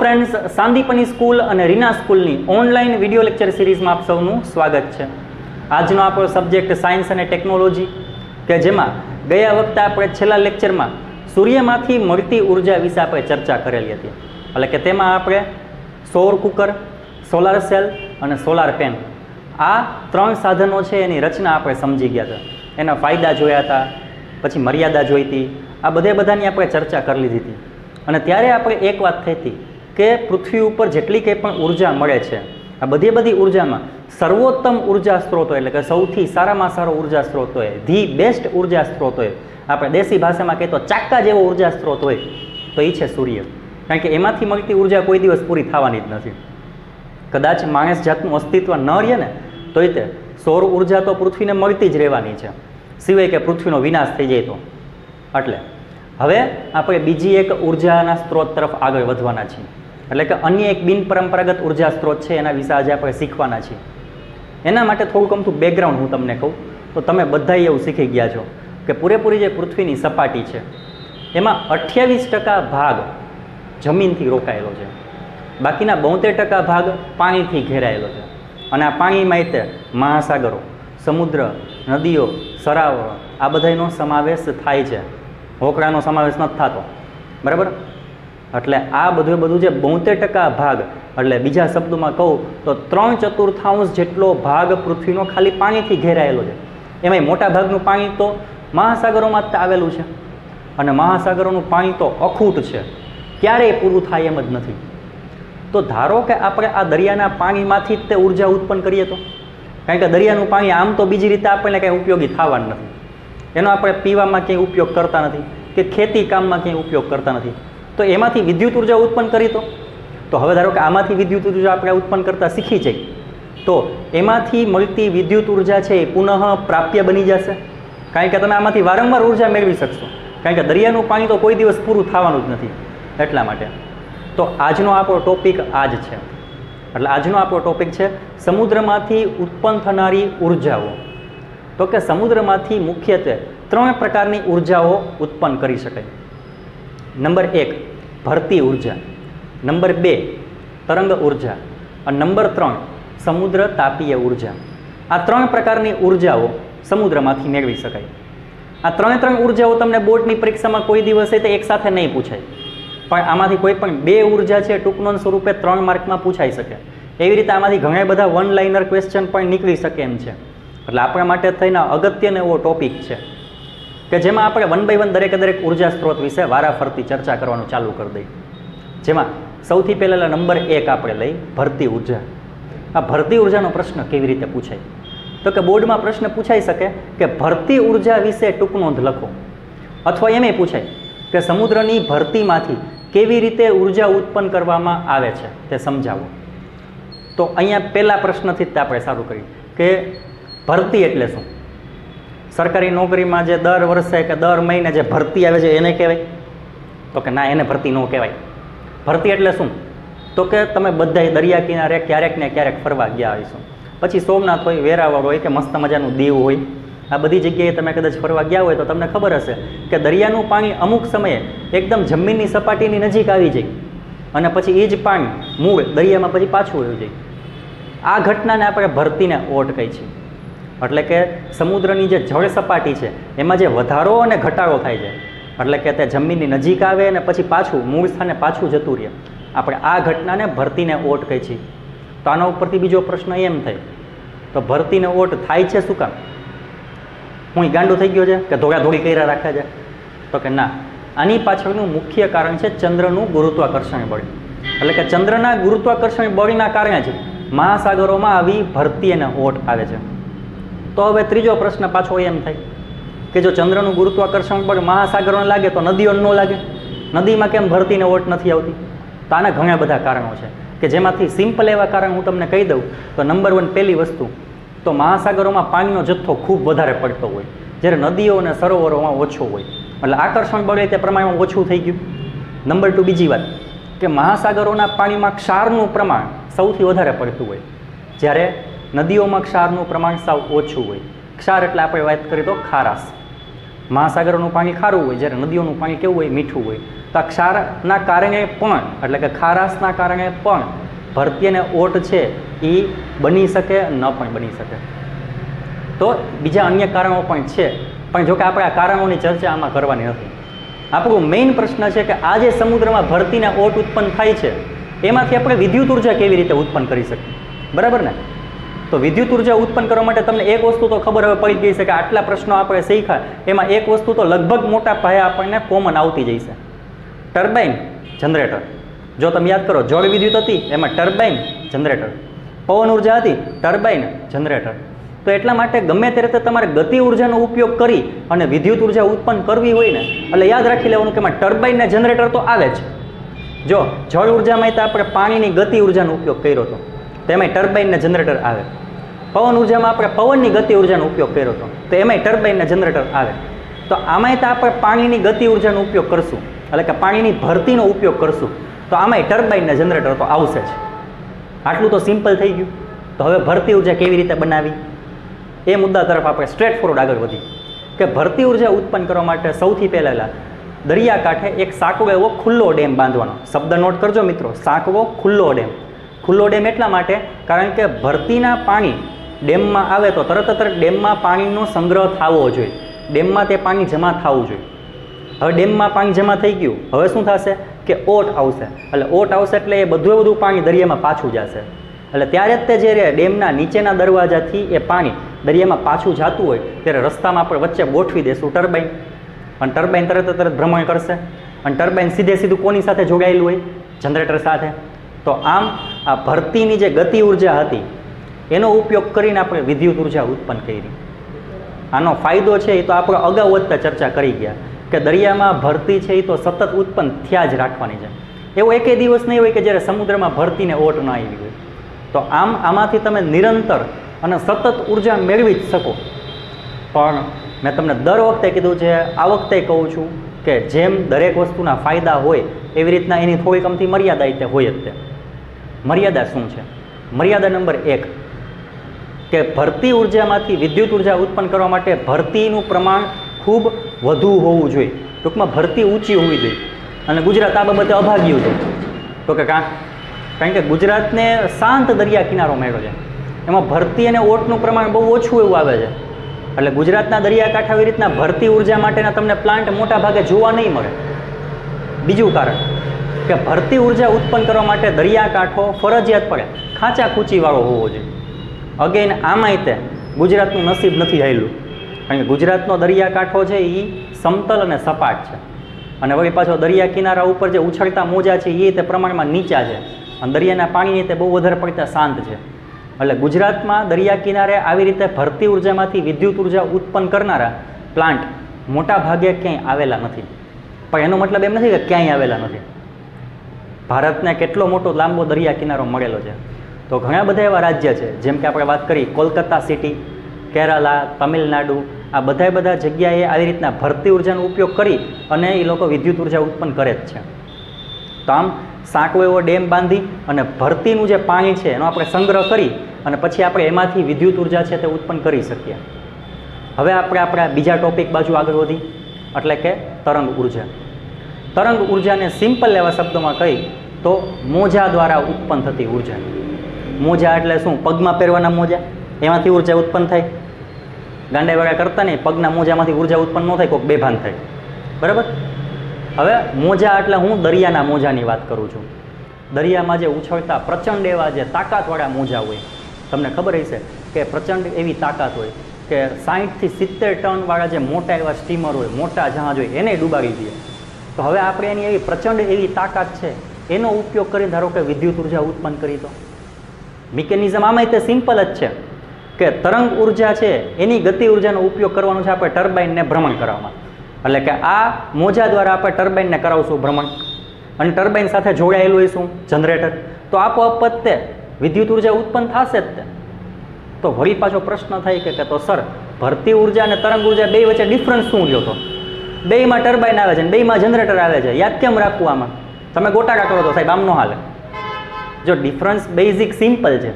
Friends Sandipani school અને રીના સ્કૂલની online video lecture સિરીઝમાં આપ સૌનું સ્વાગત છે. આજનો આપણો સબ્જેક્ટ સાયન્સ અને ટેકનોલોજી કે જેમાં ગયા વખતે આપણે છેલ્લા લેક્ચરમાં સૂર્યમાંથી મળતી ઊર્જા વિશે આપણે ચર્ચા કરેલી હતી. એટલે કે તેમાં આપણે સૌર કુકર સોલાર સેલ અને સોલાર પેન આ ત્રણ સાધનો છે એની રચના આપણે સમજી ગયા હતા. એના ફાયદા જોયા હતા, પછી મર્યાદા જોઈ હતી આ બધે બધાની આપણે ચર્ચા કરી લીધી હતી. અને ત્યારે આપણે એક વાત થઈ હતી કે પૃથ્વી ઉપર જેટલી કંઈ પણ ઊર્જા મળે છે, આ બધી બધી ઉર્જામાં સર્વોત્તમ ઊર્જા સ્ત્રોતો એટલે કે સૌથી સારામાં સારો ઊર્જા સ્ત્રોત હોય, ધી બેસ્ટ ઊર્જા સ્ત્રોત હોય. આપણે દેશી ભાષામાં કહીએ તો ચાક્કા જેવો ઊર્જા સ્ત્રોત હોય, તો એ છે સૂર્ય. કારણ કે એમાંથી મળતી ઊર્જા કોઈ દિવસ પૂરી થવાની જ નથી. કદાચ માણસ જાતનું અસ્તિત્વ ન રહે ને, તોય તે સૌર ઊર્જા તો પૃથ્વીને મળતી જ રહેવાની છે. સિવાય કે પૃથ્વીનો વિનાશ થઈ જાય તો. એટલે હવે આપણે બીજી એક ઉર્જાના સ્ત્રોત તરફ આગળ વધવાના છીએ. એટલે કે અન્ય એક બિનપરંપરાગત ઊર્જા સ્ત્રોત છે, એના વિશે આજે આપણે શીખવાના છીએ. એના માટે થોડુંક અમથું બેકગ્રાઉન્ડ હું તમને કહું. તો તમે બધા એવું શીખી ગયા છો કે પૂરેપૂરી જે પૃથ્વીની સપાટી છે, એમાં અઠ્યાવીસ ટકા ભાગ જમીનથી રોકાયેલો છે. બાકીના બોતેર ટકા ભાગ પાણીથી ઘેરાયેલો છે. અને આ પાણીમાં તે મહાસાગરો, સમુદ્ર, નદીઓ, સરાવરો, આ બધાનો સમાવેશ થાય છે. હોકરાનો સમાવેશ નથી થતો. બરાબર? એટલે આ બધું બધું જે બોતેર ટકા ભાગ, એટલે બીજા શબ્દોમાં કહું તો ત્રણ ચતુર્થાંશ જેટલો ભાગ પૃથ્વીનો ખાલી પાણીથી ઘેરાયેલો છે. એમાંય મોટા ભાગનું પાણી તો મહાસાગરોમાં જ આવેલું છે. અને મહાસાગરોનું પાણી તો અખૂટ છે. ક્યારેય પૂરું થાય એમ જ નથી. તો ધારો કે આપણે આ દરિયાના પાણીમાંથી જ તે ઊર્જા ઉત્પન્ન કરીએ તો. કારણ કે દરિયાનું પાણી આમ તો બીજી રીતે આપણને કંઈ ઉપયોગી થવાનું નથી. એનો આપણે પીવામાં ક્યાંય ઉપયોગ કરતા નથી કે ખેતી કામમાં ક્યાંય ઉપયોગ કરતા નથી. તો એમાંથી વિદ્યુત ઊર્જા ઉત્પન્ન કરી તો? તો હવે ધારો કે આમાંથી વિદ્યુત ઊર્જા આપણે ઉત્પન્ન કરતા શીખી જઈ તો એમાંથી મળતી વિદ્યુત ઊર્જા છે એ પુનઃ પ્રાપ્ય બની જશે. કારણ કે તમે આમાંથી વારંવાર ઊર્જા મેળવી શકશો. કારણ કે દરિયાનું પાણી તો કોઈ દિવસ પૂરું થવાનું જ નથી. એટલા માટે. તો આજનો આપણો ટોપિક આ જ છે. એટલે આજનો આપણો ટોપિક છે સમુદ્રમાંથી ઉત્પન્ન થનારી ઉર્જાઓ. તો કે સમુદ્રમાંથી મુખ્યત્વે ત્રણ પ્રકારની ઉર્જાઓ ઉત્પન્ન કરી શકાય નંબર એક, ભરતી ઊર્જા. નંબર બે, તરંગ ઊર્જા. અને નંબર ત્રણ, સમુદ્ર તાપીય ઊર્જા. આ ત્રણ પ્રકારની ઉર્જાઓ સમુદ્રમાંથી મેળવી શકાય. આ ત્રણે ત્રણ ઉર્જાઓ તમને બોર્ડની પરીક્ષામાં કોઈ દિવસે તે એકસાથે નહીં પૂછાય. પણ આમાંથી કોઈ પણ બે ઊર્જા છે, ટૂંકનોન સ્વરૂપે ત્રણ માર્કમાં પૂછાઈ શકે. એવી રીતે આમાંથી ઘણા બધા વન લાઇનર ક્વેશ્ચન પણ નીકળી શકે એમ છે. એટલે આપણા માટે થઈને અગત્યનો એવો ટોપિક છે કે જેમાં આપણે વન બાય વન દરેકે દરેક ઊર્જા સ્ત્રોત વિશે વારાફરતી ચર્ચા કરવાનું ચાલુ કરી દઈએ. જેમાં સૌથી પહેલાં નંબર એક આપણે લઈ, ભરતી ઊર્જા. આ ભરતી ઉર્જાનો પ્રશ્ન કેવી રીતે પૂછાય? તો કે બોર્ડમાં પ્રશ્ન પૂછાઈ શકે કે ભરતી ઊર્જા વિશે ટૂંક નોંધ લખો. અથવા એમ પૂછાય કે સમુદ્રની ભરતીમાંથી કેવી રીતે ઊર્જા ઉત્પન્ન કરવામાં આવે છે તે સમજાવો. તો અહીંયા પહેલા પ્રશ્નથી જ આપણે સારું કરીએ કે ભરતી એટલે શું? સરકારી નોકરીમાં જે દર વર્ષે કે દર મહિને જે ભરતી આવે છે, એને કહેવાય? તો કે ના, એને ભરતી ન કહેવાય. ભરતી એટલે શું? તો કે તમે બધા દરિયા કિનારે ક્યારેક ને ક્યારેક ફરવા ગયા હોઈશું. પછી સોમનાથ હોય, વેરાવળ હોય કે મસ્ત મજાનું દીવ હોય, આ બધી જગ્યાએ તમે કદાચ ફરવા ગયા હોય તો તમને ખબર હશે કે દરિયાનું પાણી અમુક સમયે એકદમ જમીનની સપાટીની નજીક આવી જાય. અને પછી એ જ પાણી મૂળ દરિયામાં પછી પાછું આવી જાય. આ ઘટનાને આપણે ભરતીને ઓટ કહી છીએ. એટલે કે સમુદ્રની જે જળ સપાટી છે, એમાં જે વધારો અને ઘટાડો થાય છે, એટલે કે તે જમીનની નજીક આવે અને પછી પાછું મૂળ સ્થાને પાછું જતું રહે. આપણે આ ઘટનાને ભરતીને ઓટ કહી છીએ તો આના ઉપરથી બીજો પ્રશ્ન એમ થાય, તો ભરતીને ઓટ થાય છે શું કામ? હું ગાંડું થઈ ગયો છે કે ધોળા ધોળી કર્યા રાખે છે? તો કે ના, આની પાછળનું મુખ્ય કારણ છે ચંદ્રનું ગુરુત્વાકર્ષણ બળ. એટલે કે ચંદ્રના ગુરુત્વાકર્ષણ બળના કારણે જ મહાસાગરોમાં આવી ભરતી અને ઓટ આવે છે. તો હવે ત્રીજો પ્રશ્ન પાછો એમ થાય કે જો ચંદ્રનું ગુરુત્વાકર્ષણ બળ મહાસાગરોને લાગે તો નદીઓ ન લાગે? નદીમાં કેમ ભરતીને ઓટ નથી આવતી? તો આના ઘણા બધા કારણો છે. કે જેમાંથી સિમ્પલ એવા કારણ હું તમને કહી દઉં, તો નંબર વન પહેલી વસ્તુ, તો મહાસાગરોમાં પાણીનો જથ્થો ખૂબ વધારે પડતો હોય. જ્યારે નદીઓ અને સરોવરોમાં ઓછો હોય. એટલે આકર્ષણ બળ તે પ્રમાણમાં ઓછું થઈ ગયું. નંબર ટુ બીજી વાત, કે મહાસાગરોના પાણીમાં ક્ષારનું પ્રમાણ સૌથી વધારે પડતું હોય. જ્યારે નદીઓમાં ક્ષારનું પ્રમાણ સાવ ઓછું હોય. ક્ષાર એટલે આપણે વાત કરીએ તો ખારાશ. મહાસાગરોનું પાણી ખારું હોય, જ્યારે નદીઓનું પાણી કેવું હોય, મીઠું હોય. તો આ ક્ષારના કારણે પણ, એટલે કે ખારાશના કારણે પણ ભરતી અને ઓટ છે, એ બની શકે, ન પણ બની શકે. તો બીજા અન્ય કારણો પણ છે. પણ જો કે આપણે આ કારણોની ચર્ચા આમાં કરવાની નથી. આપણો મેઇન પ્રશ્ન છે કે આ જે સમુદ્રમાં ભરતીને ઓટ ઉત્પન્ન થાય છે, એમાંથી આપણે વિદ્યુત ઊર્જા કેવી રીતે ઉત્પન્ન કરી શકીએ? બરાબર ને? તો વિદ્યુત ઊર્જા ઉત્પન્ન કરવા માટે તમને એક વસ્તુ તો ખબર હવે પડી ગઈ છે કે આટલા પ્રશ્નો આપણે શીખ્યા. એમાં એક વસ્તુ તો લગભગ મોટા પાયે આપણને કોમન આવતી છે ટર્બાઇન જનરેટર. જો તમે યાદ કરો, જળ વિદ્યુત હતી, એમાં ટર્બાઇન જનરેટર. પવન ઊર્જા હતી, ટર્બાઇન જનરેટર. તો એટલા માટે ગમે તે રીતે તમારે ગતિ ઉર્જાનો ઉપયોગ કરી અને વિદ્યુત ઊર્જા ઉત્પન્ન કરવી હોય ને, એટલે યાદ રાખી લેવાનું કે એમાં ટર્બાઇન જનરેટર તો આવે જ. જો જળ ઉર્જામાં તો આપણે પાણીની ગતિ ઉર્જાનો ઉપયોગ કર્યો હતો. તેમાંય ટર્બાઇન ને જનરેટર આવે. પવન ઉર્જામાં આપણે પવનની ગતિ ઉર્જાનો ઉપયોગ કર્યો હતો તો એમાંય ટર્બાઇન જનરેટર આવે. તો આમાંય તો આપણે પાણીની ગતિ ઉર્જાનો ઉપયોગ કરશું. એટલે કે પાણીની ભરતીનો ઉપયોગ કરશું. તો આમાંય ટર્બાઇન ને જનરેટર તો આવશે જ. આટલું તો સિમ્પલ થઈ ગયું. તો હવે ભરતી ઊર્જા કેવી રીતે બનાવી? એ મુદ્દા તરફ આપણે સ્ટ્રેટ ફોરવર્ડ આગળ વધી કે ભરતી ઊર્જા ઉત્પન્ન કરવા માટે સૌથી પહેલાં દરિયાકાંઠે એક સાંકવો એવો ખુલ્લો ડેમ બાંધવાનો. શબ્દ નોટ કરજો મિત્રો. સાંકવો ખુલ્લો ડેમ. ખુલ્લો ડેમ એટલા માટે કારણ કે ભરતીના પાણી ડેમમાં આવે તો તરત તરત ડેમમાં પાણીનો સંગ્રહ થવો જોઈએ. ડેમમાં તે પાણી જમા થવું જોઈએ. હવે ડેમમાં પાણી જમા થઈ ગયું. હવે શું થશે કે ઓટ આવશે. એટલે ઓટ આવશે એટલે એ બધું બધું પાણી દરિયામાં પાછું જશે. એટલે ત્યારે જ તે જે ડેમના નીચેના દરવાજાથી એ પાણી દરિયામાં પાછું જતું હોય ત્યારે રસ્તામાં આપણે વચ્ચે ગોઠવી દેશું ટર્બાઇન. અને ટર્બાઇન તરત તરત ભ્રમણ કરશે. અને ટર્બાઇન સીધે સીધું કોની સાથે જોડાયેલું હોય? જનરેટર સાથે. તો આમ આ ભરતીની જે ગતિ ઊર્જા હતી, એનો ઉપયોગ કરીને આપણે વિદ્યુત ઊર્જા ઉત્પન્ન કરી. આનો ફાયદો છે, એ તો આપણે અગાઉ વધતા ચર્ચા કરી ગયા, કે દરિયામાં ભરતી છે, એ તો સતત ઉત્પન્ન થયા જ રાખવાની છે. એવો એકે દિવસ નહીં હોય કે જ્યારે સમુદ્રમાં ભરતીને ઓટ ન આવી હોય. તો આમ આમાંથી તમે નિરંતર અને સતત ઊર્જા મેળવી જ શકો. પણ મેં તમને દર વખતે કીધું છે, આ વખતે કહું છું કે જેમ દરેક વસ્તુના ફાયદા હોય, એવી રીતના એની થોડી કમથી મર્યાદા તે હોય જ તે. મર્યાદા શું છે? મર્યાદા નંબર એક કે ભરતી ઉર્જામાંથી વિદ્યુત ઊર્જા ઉત્પન્ન કરવા માટે ભરતીનું પ્રમાણ ખૂબ વધુ હોવું જોઈએ. ટૂંકમાં ભરતી ઊંચી હોવી જોઈએ. અને ગુજરાત આ બાબતે અભાગ્યું છે. તો કે કાં? કારણ કે ગુજરાતને શાંત દરિયા કિનારો મેળો છે. એમાં ભરતી અને ઓટનું પ્રમાણ બહુ ઓછું એવું આવે છે. એટલે ગુજરાતના દરિયાકાંઠા આવી રીતના ભરતી ઊર્જા માટેના તમને પ્લાન્ટ મોટા ભાગે જોવા નહીં મળે. બીજું કારણ. કે ભરતી ઊર્જા ઉત્પન્ન કરવા માટે દરિયાકાંઠો ફરજિયાત પડે. ખાંચા ખૂંચીવાળો હોવો જોઈએ. અગેન આમાંય તે ગુજરાતનું નસીબ નથી રહેલું. કારણ કે ગુજરાતનો દરિયાકાંઠો છે એ સમતલ અને સપાટ છે. અને વળી પાછો દરિયા કિનારા ઉપર જે ઉછળતા મોજા છે એ તે પ્રમાણમાં નીચા છે. અને દરિયાના પાણીની તે બહુ વધારે પડતા શાંત છે. એટલે ગુજરાતમાં દરિયા કિનારે આવી રીતે ભરતી ઉર્જામાંથી વિદ્યુત ઊર્જા ઉત્પન્ન કરનારા પ્લાન્ટ મોટા ભાગે ક્યાંય આવેલા નથી. પણ એનો મતલબ એમ નથી કે ક્યાંય આવેલા નથી. ભારતને કેટલો મોટો લાંબો દરિયા કિનારો મળેલો છે. તો ઘણા બધા એવા રાજ્ય છે, જેમ કે આપણે વાત કરી કોલકાતા સિટી કેરાલા, તમિલનાડુ, આ બધા બધા જગ્યાએ આવી રીતના ભરતી ઉર્જાનો ઉપયોગ કરી અને એ લોકો વિદ્યુત ઊર્જા ઉત્પન્ન કરે જ છે. તો આમ સાંકળો એવો ડેમ બાંધી અને ભરતીનું જે પાણી છે એનો આપણે સંગ્રહ કરી અને પછી આપણે એમાંથી વિદ્યુત ઊર્જા છે તે ઉત્પન્ન કરી શકીએ. હવે આપણે આપણા બીજા ટોપિક બાજુ આગળ વધી, એટલે કે તરંગ ઊર્જા. તરંગ ઉર્જાને સિમ્પલ એવા શબ્દોમાં કહી તો મોજા દ્વારા ઉત્પન્ન થતી ઊર્જા. મોજા એટલે શું? પગમાં પહેરવાના મોજા? એમાંથી ઊર્જા ઉત્પન્ન થાય? ગાંડાવાળા કરતા નહીં, પગના મોજામાંથી ઊર્જા ઉત્પન્ન ન થાય, કોઈક બેભાન થાય. બરાબર? હવે મોજા એટલે હું દરિયાના મોજાની વાત કરું છું. દરિયામાં જે ઉછળતા પ્રચંડ એવા જે તાકાતવાળા મોજા હોય, તમને ખબર હશે કે પ્રચંડ એવી તાકાત હોય કે સાહીઠથી સિત્તેર ટનવાળા જે મોટા એવા સ્ટીમર હોય, મોટા જહાજ હોય, એને ડૂબાવી દે. તો હવે આપણે એની એવી પ્રચંડ એવી તાકાત છે. એનો ઉપયોગ કરીને ધારો કે વિદ્યુત ઊર્જા ઉત્પન્ન કરી તો. મિકેનિઝમ આમાં તે સિમ્પલ જ છે કે તરંગ ઊર્જા છે, એની ગતિ ઉર્જાનો ઉપયોગ કરવાનો છે આપણે ટર્બાઇનને ભ્રમણ કરવામાં એટલે કે આ મોજા દ્વારા આપણે ટર્બાઇનને કરાવશું ભ્રમણ. અને ટર્બાઇન સાથે જોડાયેલું હોય શું જનરેટર તો આપોઆપ જ તે વિદ્યુત ઊર્જા ઉત્પન્ન થશે જ તે. તો વળી પાછો પ્રશ્ન થાય કે તો સર, ભરતી ઊર્જા અને તરંગ ઊર્જા બે વચ્ચે ડિફરન્સ શું લ્યો તો? બેમાં ટર્બાઇન આવે છે બેયમાં જનરેટર આવે છે. યાદ કેમ રાખવું આમાં? તમે ગોટાકા કરો તો સાહેબ આમ ન હાલે. જો ડિફરન્સ બેઝિક સિમ્પલ છે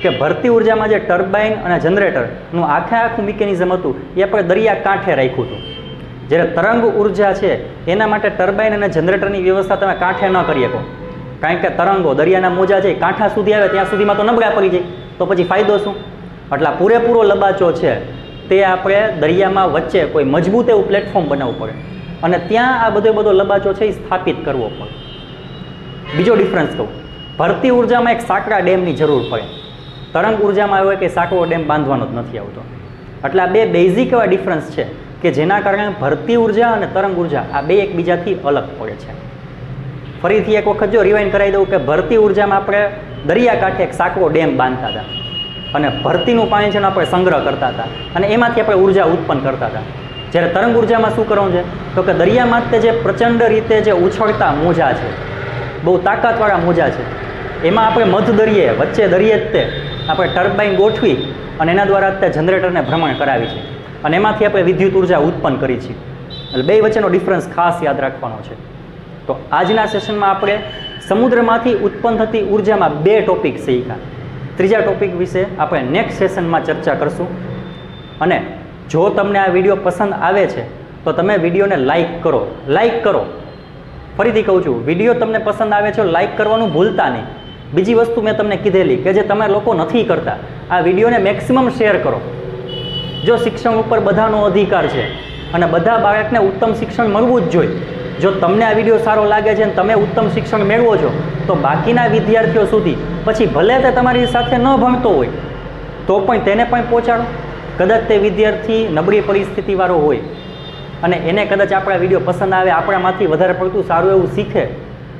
કે ભરતી ઉર્જામાં જે ટર્બાઇન અને જનરેટરનું આખે આખું મિકેનિઝમ હતું, એ આપણે દરિયા કાંઠે રાખ્યું હતું. જ્યારે તરંગ ઊર્જા છે, એના માટે ટર્બાઇન અને જનરેટરની વ્યવસ્થા તમે કાંઠે ન કરી શકો. કારણ કે તરંગો દરિયાના મોજા છે કાંઠા સુધી આવે, ત્યાં સુધીમાં તો નબળા પડી જાય. તો પછી ફાયદો શું? એટલે પૂરેપૂરો લબાચો છે, તે આપણે દરિયામાં વચ્ચે કોઈ મજબૂત એવું પ્લેટફોર્મ બનાવવું પડે. અને ત્યાં આ બધો બધો લબાચો છે, એ સ્થાપિત કરવો પડે. બીજો ડિફરન્સ કહું. ભરતી ઉર્જામાં એક સાંકડા ડેમની જરૂર પડે. તરંગ ઉર્જામાં આવ્યો કે સાંકડો ડેમ બાંધવાનો જ નથી આવતો. એટલે આ બે બેઝિક એવા ડિફરન્સ છે કે જેના કારણે ભરતી ઊર્જા અને તરંગ ઊર્જા આ બે એકબીજાથી અલગ પડે છે. ફરીથી એક વખત જો રિવાઇન્ડ કરાવી દઉં કે ભરતી ઉર્જામાં આપણે દરિયાકાંઠે એક સાંકડો ડેમ બાંધતા હતા. અને ભરતીનું પાણી છે ને આપણે સંગ્રહ કરતા હતા. અને એમાંથી આપણે ઊર્જા ઉત્પન્ન કરતા હતા. જ્યારે તરંગ ઉર્જામાં શું કરવું છે? તો કે દરિયામાં તે જે પ્રચંડ રીતે જે ઉછળતા મોજા છે બહુ તાકાતવાળા મોજા છે. એમાં આપણે મધ દરિયે વચ્ચે દરિયે જ તે. આપણે ટર્બાઇન ગોઠવી અને એના દ્વારા તે જનરેટરને ભ્રમણ કરાવી છે. અને એમાંથી આપણે વિદ્યુત ઊર્જા ઉત્પન્ન કરી છે. એટલે બે વચ્ચેનો ડિફરન્સ ખાસ યાદ રાખવાનો છે. તો આજના સેશનમાં આપણે સમુદ્રમાંથી ઉત્પન્ન થતી ઉર્જામાં બે ટોપિક શીખ્યા. ત્રીજા ટોપિક વિશે આપણે નેક્સ્ટ સેશનમાં ચર્ચા કરશું. અને જો તમને આ વીડિયો પસંદ આવે છે, તો તમે વિડીયોને લાઈક કરો. લાઈક કરો. ફરીથી કહું છું, વીડિયો તમને પસંદ આવે છે, લાઈક કરવાનું ભૂલતા નહીં. બીજી વસ્તુ મેં તમને કીધેલી કે જે તમે લોકો નથી કરતા, આ વિડીયોને મેક્સિમમ શેર કરો. જો શિક્ષણ ઉપર બધાનો અધિકાર છે અને બધા બાળકને ઉત્તમ શિક્ષણ મળવું જ જોઈએ, જો તમને આ વીડિયો સારો લાગે છે અને તમે ઉત્તમ શિક્ષણ મેળવો છો, તો બાકીના વિદ્યાર્થીઓ સુધી, પછી ભલે તે તમારી સાથે ન ભણતો હોય, તો પણ તેને પણ પહોંચાડો. કદાચ તે વિદ્યાર્થી નબળી પરિસ્થિતિવાળો હોય અને એને કદાચ આપણા વીડિયો પસંદ આવે, આપણામાંથી વધારે પડતું સારું એવું શીખે,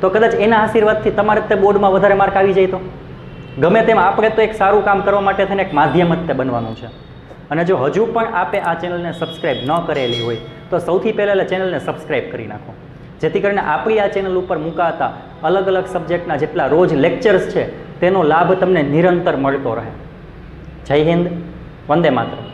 તો કદાચ એના આશીર્વાદથી તમારે તે બોર્ડમાં વધારે માર્ક આવી જાય તો? ગમે તેમ આપણે તો એક સારું કામ કરવા માટે થઈને એક માધ્યમ જ તે બનવાનું છે. અને જો હજુ પણ આપે આ ચેનલને સબસ્ક્રાઈબ ન કરેલી હોય, તો સૌથી પહેલાં ચેનલને સબસ્ક્રાઈબ કરી નાખો. જેથી કરીને આપણી આ ચેનલ ઉપર મુકાતા અલગ અલગ સબ્જેક્ટના જેટલા રોજ લેક્ચર્સ છે, તેનો લાભ તમને નિરંતર મળતો રહે. જય હિન્દ, વંદે માતરમ.